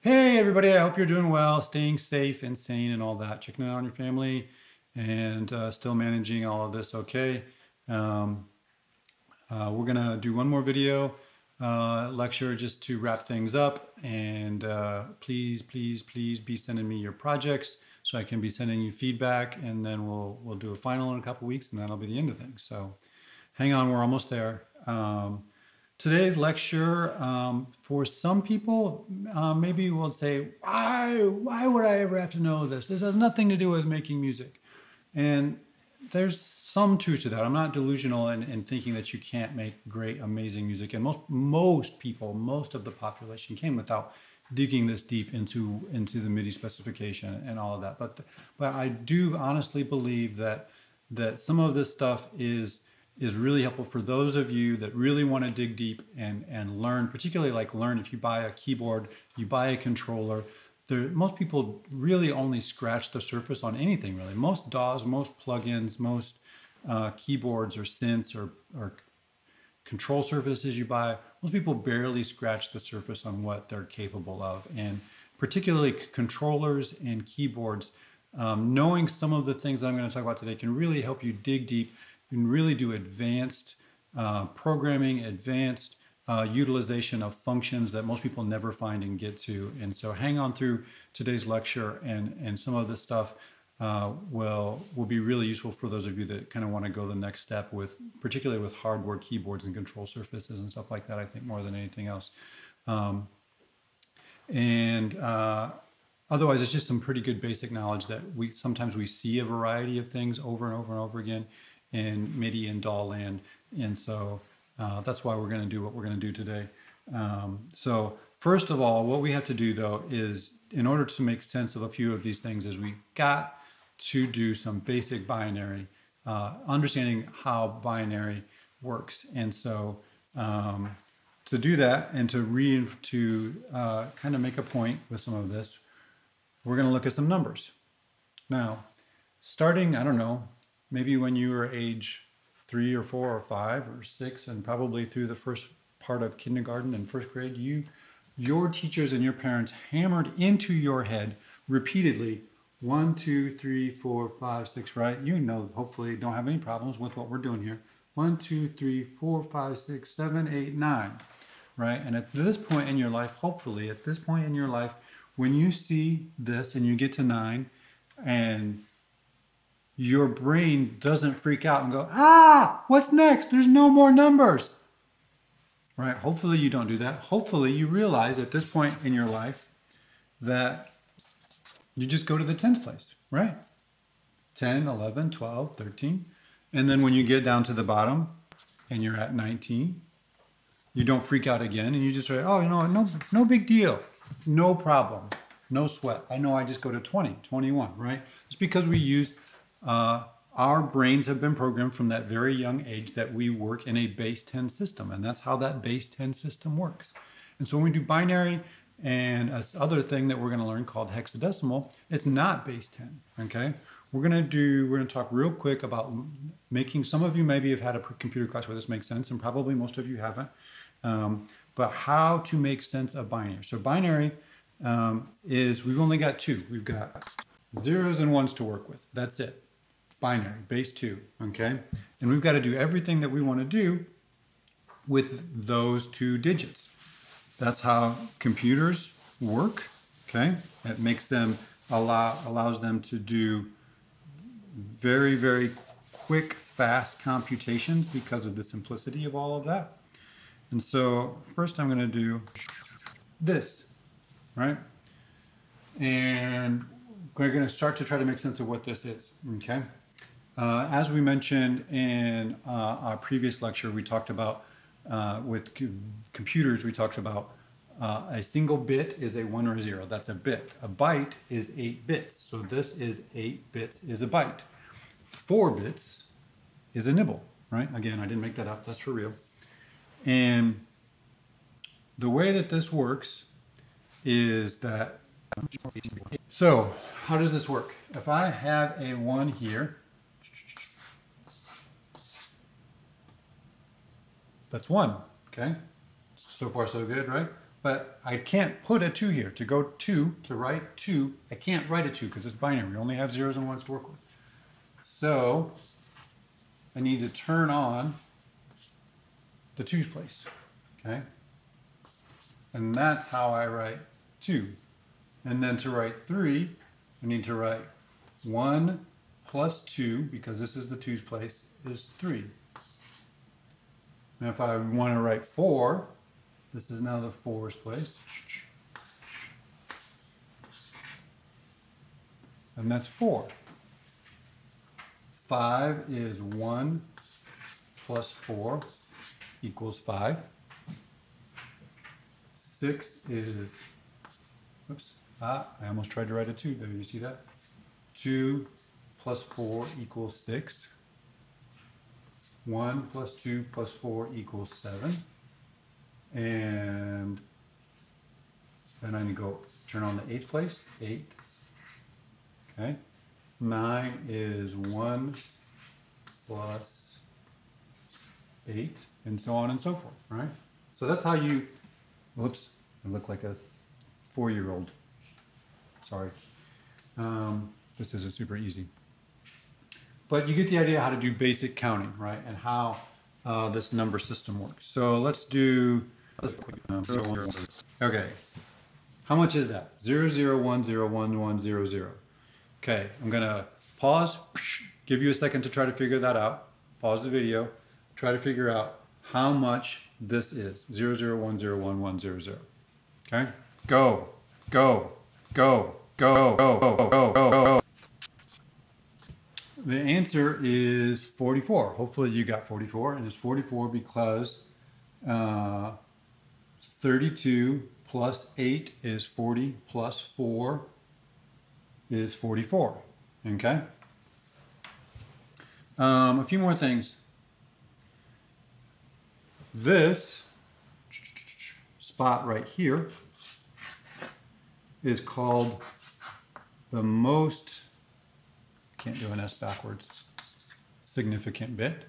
Hey, everybody, I hope you're doing well, staying safe and sane and all that, checking in on your family and uh, still managing all of this okay. Um, uh, we're going to do one more video uh, lecture just to wrap things up. And uh, please, please, please be sending me your projects so I can be sending you feedback. And then we'll, we'll do a final in a couple weeks and that'll be the end of things. So hang on, we're almost there. Um, Today's lecture, um, for some people, uh, maybe will say, why, why would I ever have to know this? This has nothing to do with making music. And there's some truth to that. I'm not delusional in, in thinking that you can't make great, amazing music. And most, most people, most of the population came without digging this deep into, into the MIDI specification and all of that. But, but I do honestly believe that, that some of this stuff is, is really helpful for those of you that really want to dig deep and, and learn, particularly like learn if you buy a keyboard, you buy a controller. There, most people really only scratch the surface on anything really. Most DAWs, most plugins, most uh, keyboards or synths or, or control surfaces you buy, most people barely scratch the surface on what they're capable of. And particularly controllers and keyboards, um, knowing some of the things that I'm going to talk about today can really help you dig deep you can really do advanced uh, programming, advanced uh, utilization of functions that most people never find and get to. And so hang on through today's lecture and, and some of this stuff uh, will, will be really useful for those of you that kind of want to go the next step with, particularly with hardware keyboards and control surfaces and stuff like that, I think more than anything else. Um, and uh, otherwise, it's just some pretty good basic knowledge that we sometimes we see a variety of things over and over and over again in MIDI and DAW land. And so uh, that's why we're going to do what we're going to do today. Um, so first of all, what we have to do though is in order to make sense of a few of these things is we've got to do some basic binary, uh, understanding how binary works. And so um, to do that and to read, to uh, kind of make a point with some of this, we're going to look at some numbers. Now, starting, I don't know, maybe when you were age three or four or five or six and probably through the first part of kindergarten and first grade, you, your teachers and your parents hammered into your head repeatedly one, two, three, four, five, six, right? You know, hopefully don't have any problems with what we're doing here. One, two, three, four, five, six, seven, eight, nine, right? And at this point in your life, hopefully at this point in your life, when you see this and you get to nine and your brain doesn't freak out and go, ah, what's next? There's no more numbers. Right? Hopefully you don't do that. Hopefully you realize at this point in your life that you just go to the 10th place, right? 10, 11, 12, 13. And then when you get down to the bottom and you're at 19, you don't freak out again and you just say, oh, you know, no, no big deal. No problem. No sweat. I know I just go to 20, 21, right? It's because we used uh, our brains have been programmed from that very young age that we work in a base 10 system, and that's how that base 10 system works. And so when we do binary and this other thing that we're going to learn called hexadecimal, it's not base 10, okay? We're going to do, we're going to talk real quick about making, some of you maybe have had a computer class where this makes sense, and probably most of you haven't, um, but how to make sense of binary. So binary um, is, we've only got two. We've got zeros and ones to work with. That's it binary, base two, okay? And we've got to do everything that we want to do with those two digits. That's how computers work, okay? It makes them, allow, allows them to do very, very quick, fast computations because of the simplicity of all of that. And so first I'm going to do this, right? And we're going to start to try to make sense of what this is, okay? Uh, as we mentioned in uh, our previous lecture, we talked about uh, with computers, we talked about uh, a single bit is a one or a zero. That's a bit. A byte is eight bits. So this is eight bits is a byte. Four bits is a nibble, right? Again, I didn't make that up. That's for real. And the way that this works is that, so how does this work? If I have a one here, that's one, okay? So far so good, right? but I can't put a two here. To go two, to write two, I can't write a two because it's binary. We only have zeros and ones to work with. So I need to turn on the twos place, okay? And that's how I write two. And then to write three, I need to write one plus two, because this is the twos place, is three. And if I want to write four, this is now the fours place. And that's four. Five is one plus four equals five. Six is, oops, ah, I almost tried to write a two there. You see that? Two plus four equals six. 1 plus 2 plus 4 equals 7. And then I need to go turn on the eighth place, 8. Okay. 9 is 1 plus 8, and so on and so forth, right? So that's how you, whoops, I look like a four-year-old. Sorry. Um, this isn't super easy. But you get the idea how to do basic counting, right? And how uh, this number system works. So let's do, okay. How much is that? Zero, zero, one, zero, one, one, zero, zero. Okay, I'm gonna pause, give you a second to try to figure that out. Pause the video, try to figure out how much this is. Zero, zero, one, zero, one, one, zero, zero. Okay, go, go, go, go, go, go, go, go, go. The answer is 44. Hopefully you got 44, and it's 44 because uh, 32 plus 8 is 40 plus 4 is 44. Okay? Um, a few more things. This spot right here is called the most can't do an S backwards. Significant bit.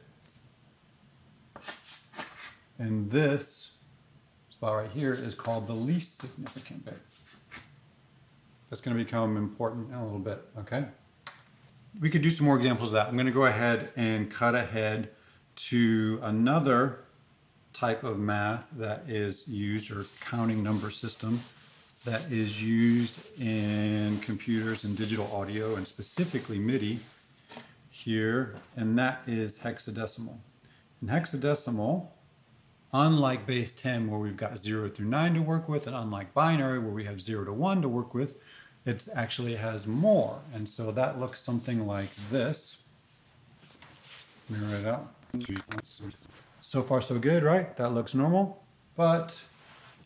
And this spot right here is called the least significant bit. That's going to become important in a little bit, okay? We could do some more examples of that. I'm going to go ahead and cut ahead to another type of math that is used or counting number system that is used in computers and digital audio and specifically MIDI here, and that is hexadecimal. In hexadecimal, unlike base 10 where we've got 0 through 9 to work with, and unlike binary where we have 0 to 1 to work with, it actually has more. And so that looks something like this. Mirror it out. So far so good, right? That looks normal, but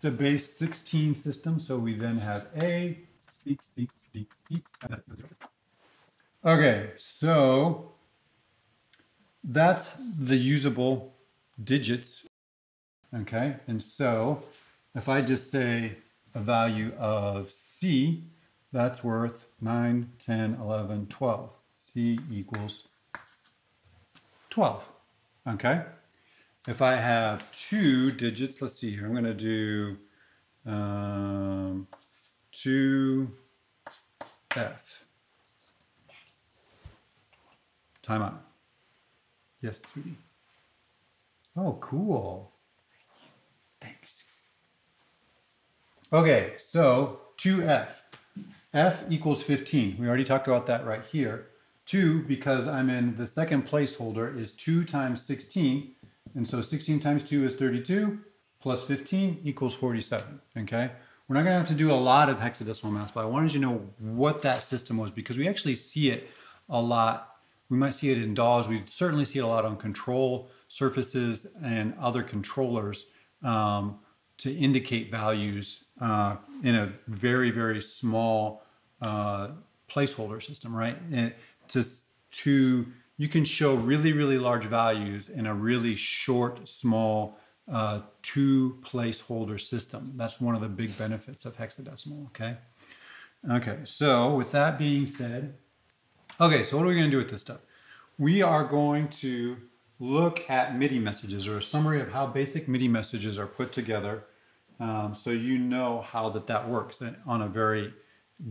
it's a base 16 system, so we then have A. Okay, so that's the usable digits. Okay, and so if I just say a value of C, that's worth 9, 10, 11, 12. C equals 12. Okay? If I have two digits, let's see here, I'm going to do um, 2F. Time out. Yes, sweetie. Oh, cool. Thanks. Okay, so 2F. F equals 15. We already talked about that right here. 2, because I'm in the second placeholder, is 2 times 16. And so 16 times 2 is 32, plus 15 equals 47, okay? We're not gonna have to do a lot of hexadecimal math, but I wanted you to know what that system was because we actually see it a lot. We might see it in DAWs. We certainly see it a lot on control surfaces and other controllers um, to indicate values uh, in a very, very small uh, placeholder system, right? To, to you can show really, really large values in a really short, small uh, two placeholder system. That's one of the big benefits of hexadecimal, okay? Okay, so with that being said, okay, so what are we gonna do with this stuff? We are going to look at MIDI messages or a summary of how basic MIDI messages are put together Um, so you know how that that works on a very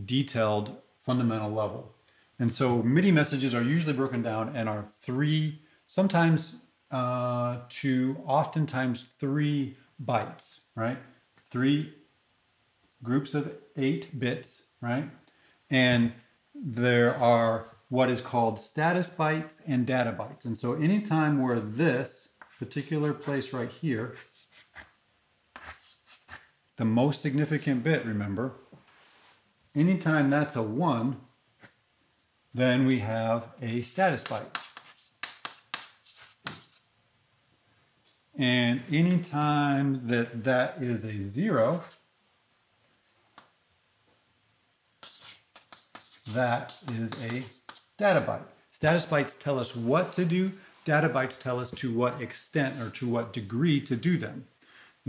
detailed fundamental level. And so MIDI messages are usually broken down and are three, sometimes uh, to oftentimes three bytes, right? Three groups of eight bits, right? And there are what is called status bytes and data bytes. And so anytime where this particular place right here, the most significant bit, remember, anytime that's a one, then we have a status byte. And anytime that that is a zero, that is a data byte. Status bytes tell us what to do. Data bytes tell us to what extent or to what degree to do them.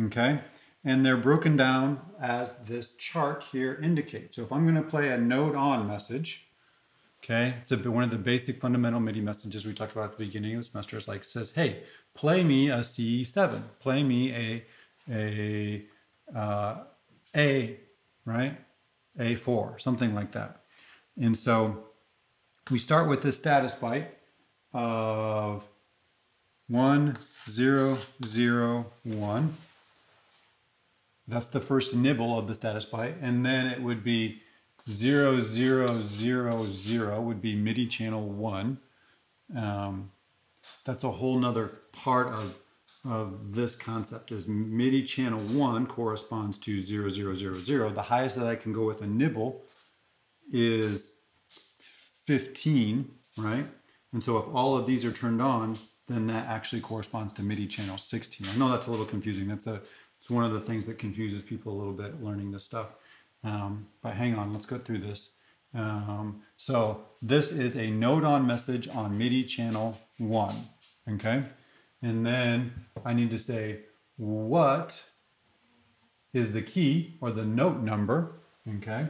Okay? And they're broken down as this chart here indicates. So if I'm going to play a note on message, okay, it's a, one of the basic fundamental MIDI messages we talked about at the beginning of the semester. It's like says, hey, play me a C7, play me a a uh, A, right? A4, something like that. And so we start with this status byte of 1, 0, 0, 1. That's the first nibble of the status byte. And then it would be 0, 0, 0, 0 would be MIDI channel 1. Um, that's a whole nother part of, of this concept is MIDI channel 1 corresponds to 0, 0, 0, 0. The highest that I can go with a nibble is 15, right? And so if all of these are turned on, then that actually corresponds to MIDI channel 16. I know that's a little confusing. That's a it's one of the things that confuses people a little bit learning this stuff. Um, but hang on, let's go through this. Um, so this is a note on message on MIDI channel 1, okay? And then I need to say what is the key or the note number, okay?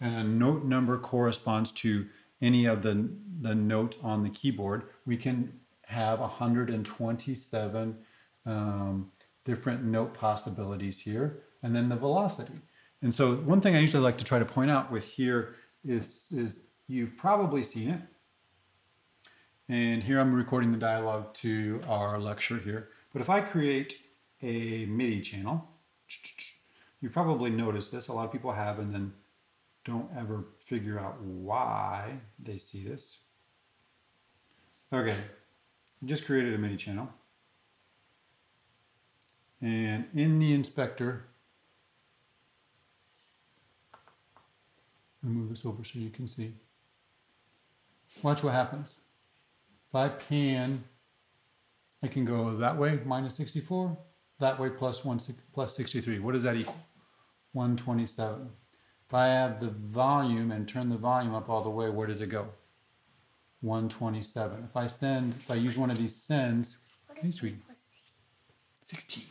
And a note number corresponds to any of the, the notes on the keyboard. We can have 127 um, different note possibilities here, and then the velocity. And so one thing I usually like to try to point out with here is, is you've probably seen it. And here I'm recording the dialogue to our lecture here. But if I create a MIDI channel, you probably noticed this. A lot of people have, and then don't ever figure out why they see this. Okay, I just created a MIDI channel. And in the inspector, I'll move this over so you can see. Watch what happens. If I pan, I can go that way, minus 64, that way plus, one, plus 63. What does that equal? 127. If I add the volume and turn the volume up all the way, where does it go? 127. If I send, if I use one of these sends, please read. 16.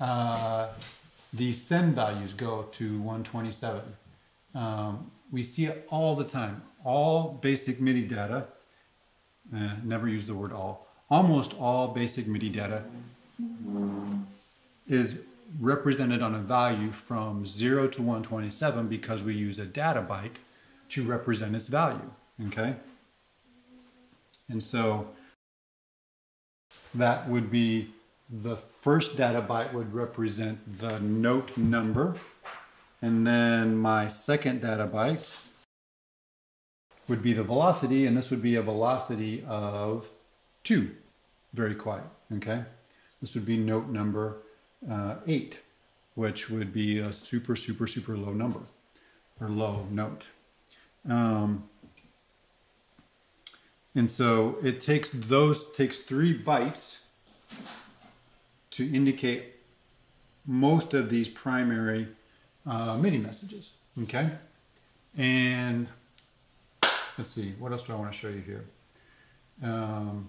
Uh, the send values go to 127. Um, we see it all the time. All basic MIDI data, eh, never use the word all, almost all basic MIDI data is represented on a value from 0 to 127 because we use a data byte to represent its value, okay? And so that would be the first data byte would represent the note number, and then my second data byte would be the velocity, and this would be a velocity of 2 very quiet, okay? This would be note number uh, 8, which would be a super, super, super low number, or low note. Um, and so it takes those, takes three bytes to indicate most of these primary uh, MIDI messages, okay? And let's see, what else do I want to show you here? Um,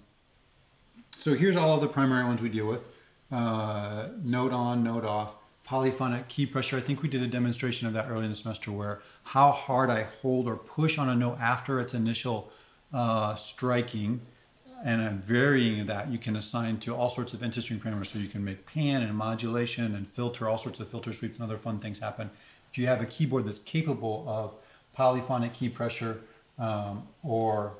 so here's all of the primary ones we deal with. Uh, note on, note off, polyphonic key pressure. I think we did a demonstration of that early in the semester where how hard I hold or push on a note after its initial uh, striking and varying that you can assign to all sorts of instrument parameters. So you can make pan and modulation and filter, all sorts of filter sweeps and other fun things happen. If you have a keyboard that's capable of polyphonic key pressure um, or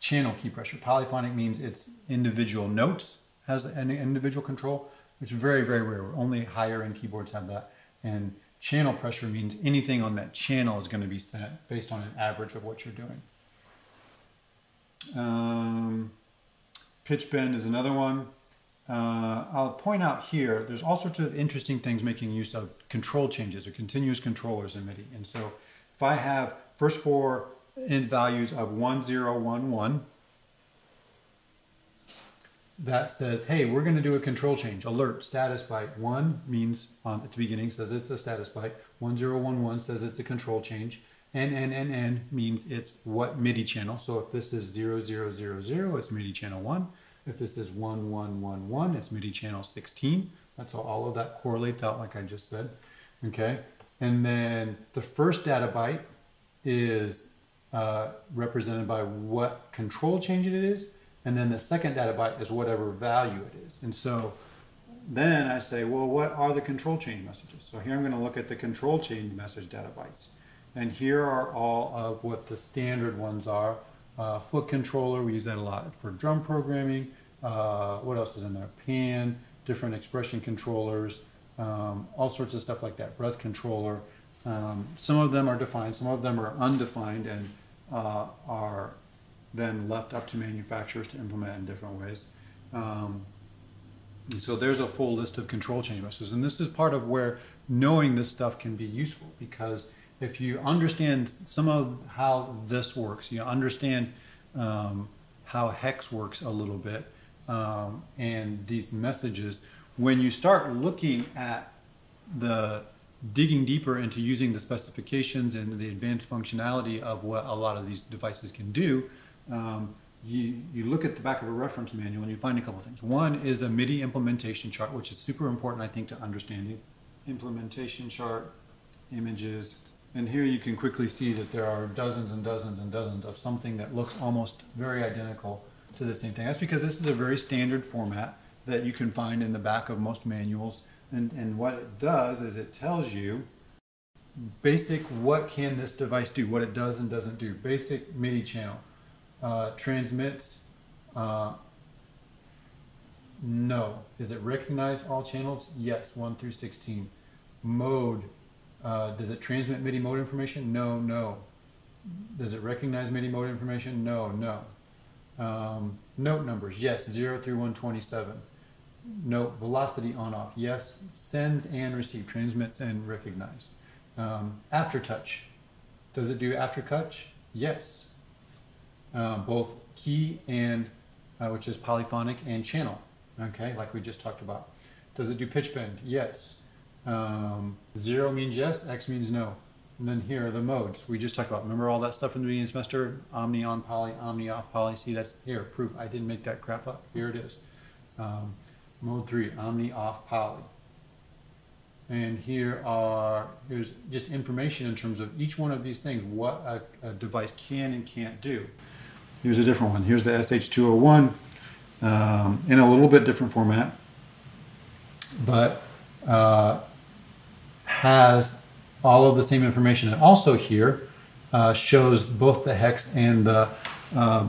channel key pressure. Polyphonic means it's individual notes has an individual control, which is very, very rare. Only higher end keyboards have that. And channel pressure means anything on that channel is going to be set based on an average of what you're doing. Um, pitch bend is another one. Uh, I'll point out here, there's all sorts of interesting things making use of control changes or continuous controllers in MIDI. And so if I have first four end values of 1011, that says, hey, we're going to do a control change. Alert, status byte. 1 means at the beginning says it's a status byte. 1011 says it's a control change. NNNN means it's what MIDI channel. So if this is 0000, it's MIDI channel 1. If this is 1111, it's MIDI channel 16. That's how all of that correlates out like I just said. Okay. And then the first data byte is uh, represented by what control change it is. And then the second data byte is whatever value it is. And so then I say, well, what are the control change messages? So here I'm going to look at the control change message data bytes. And here are all of what the standard ones are. Uh, foot controller, we use that a lot for drum programming. Uh, what else is in there? Pan, different expression controllers, um, all sorts of stuff like that. Breath controller. Um, some of them are defined, some of them are undefined and uh, are then left up to manufacturers to implement in different ways. Um, so there's a full list of control change messages. And this is part of where knowing this stuff can be useful because if you understand some of how this works, you understand um, how hex works a little bit um, and these messages, when you start looking at the digging deeper into using the specifications and the advanced functionality of what a lot of these devices can do, um, you, you look at the back of a reference manual and you find a couple things. One is a MIDI implementation chart, which is super important, I think, to understanding. Implementation chart, images, and here you can quickly see that there are dozens and dozens and dozens of something that looks almost very identical to the same thing. That's because this is a very standard format that you can find in the back of most manuals. And, and what it does is it tells you basic what can this device do, what it does and doesn't do. Basic MIDI channel uh, transmits uh, no. Is it recognize all channels? Yes, 1 through 16. Mode, uh, does it transmit MIDI mode information? No, no. Does it recognize MIDI mode information? No, no. Um, note numbers, yes, 0 through 127. Note velocity on off, yes, sends and receive, transmits and recognize. Um, aftertouch, does it do aftertouch? Yes. Uh, both key and, uh, which is polyphonic, and channel, okay, like we just talked about. Does it do pitch bend? Yes. Um, zero means yes, X means no. And then here are the modes we just talked about. Remember all that stuff in the beginning of the semester? Omni on poly, omni off poly. See, that's here, proof. I didn't make that crap up. Here it is. Um, mode three, omni off poly. And here are, here's just information in terms of each one of these things, what a, a device can and can't do. Here's a different one. Here's the SH201 um, in a little bit different format, but uh, has all of the same information. And also here uh, shows both the hex and the uh,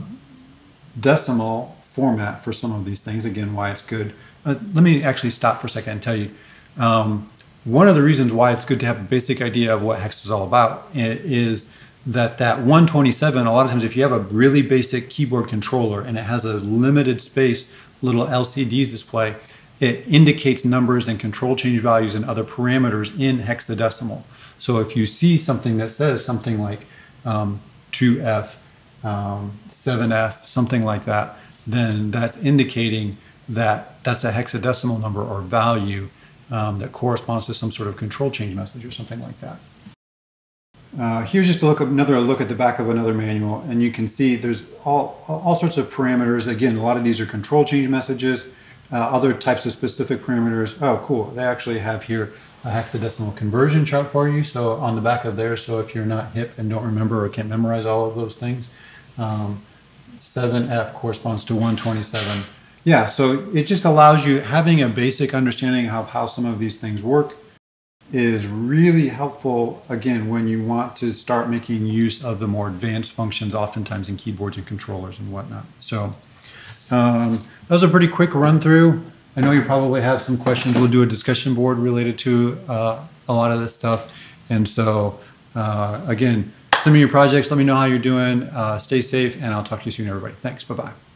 decimal format for some of these things. Again, why it's good. Uh, let me actually stop for a second and tell you. Um, one of the reasons why it's good to have a basic idea of what hex is all about is that that 127 a lot of times if you have a really basic keyboard controller and it has a limited space little LCD display it indicates numbers and control change values and other parameters in hexadecimal so if you see something that says something like um, 2F, um, 7F, something like that, then that's indicating that that's a hexadecimal number or value um, that corresponds to some sort of control change message or something like that. Uh, here's just a look another look at the back of another manual, and you can see there's all all sorts of parameters. Again, a lot of these are control change messages, uh, other types of specific parameters. Oh, cool! They actually have here a hexadecimal conversion chart for you. So on the back of there, so if you're not hip and don't remember or can't memorize all of those things, um, 7F corresponds to 127. Yeah, so it just allows you, having a basic understanding of how some of these things work is really helpful, again, when you want to start making use of the more advanced functions, oftentimes in keyboards and controllers and whatnot. So um, that was a pretty quick run through. I know you probably have some questions. We'll do a discussion board related to uh, a lot of this stuff. And so, uh, again, send me your projects. Let me know how you're doing. Uh, stay safe, and I'll talk to you soon, everybody. Thanks. Bye bye.